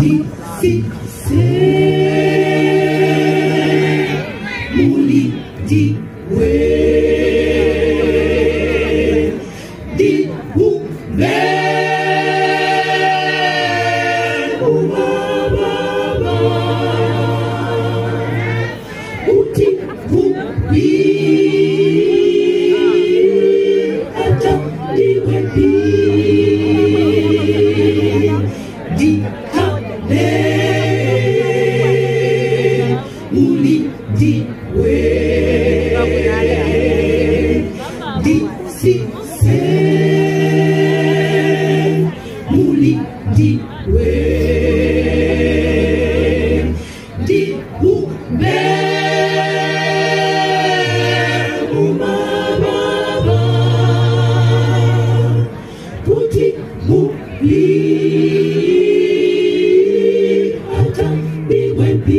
Deep sea, deep way. deep down. Yeah.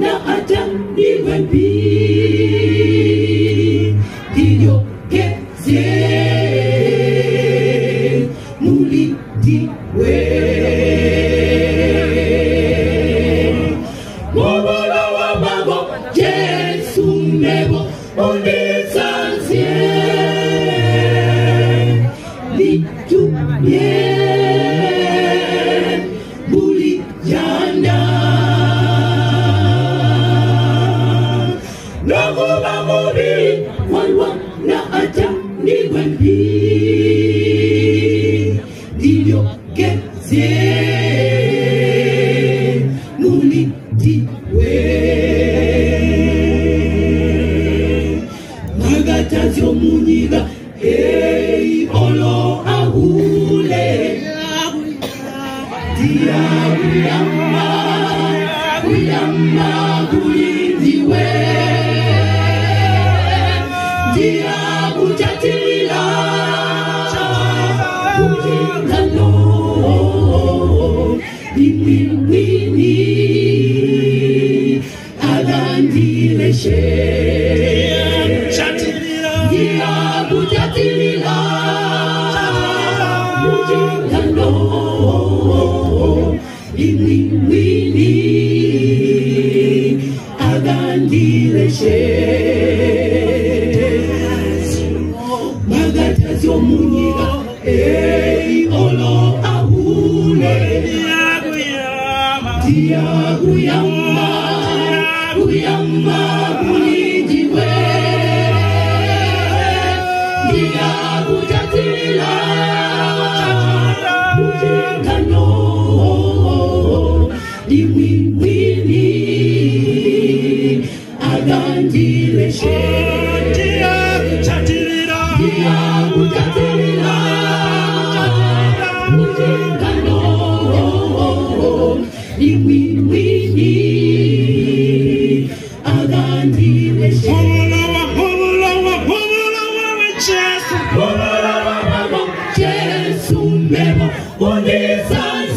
na hata niwe mbii niyokeze mulitiwe mubolo wa mambo Yesu mnebo unisanzie nitumie wazee wawa na hata ni wali lilogeze mulitiwe magatazo munyiga hey, olo ahule. Dia kuyamba kuyamba kulindiwe Adandile Hallelujah, Huyamba,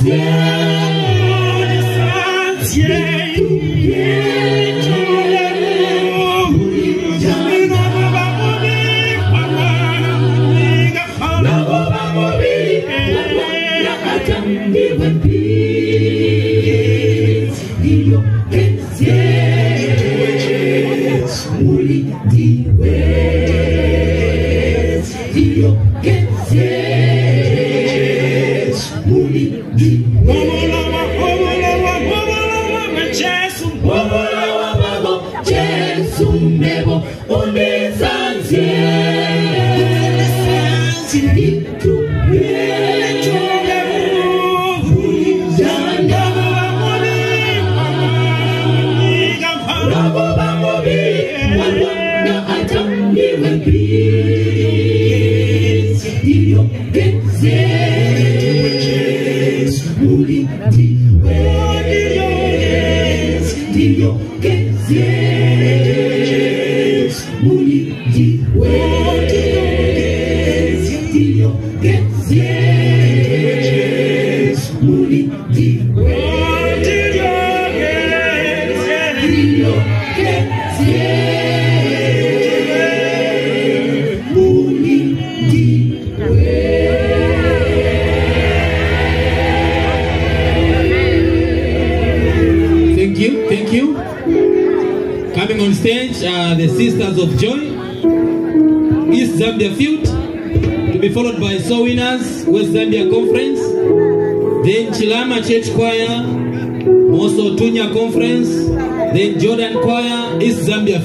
Yo dio vences on stage are the Sisters of Joy, East Zambia Field, to be followed by Soul Winners, West Zambia Conference, then Chilama Church Choir, Moso Tunya Conference, then Jordan Choir, East Zambia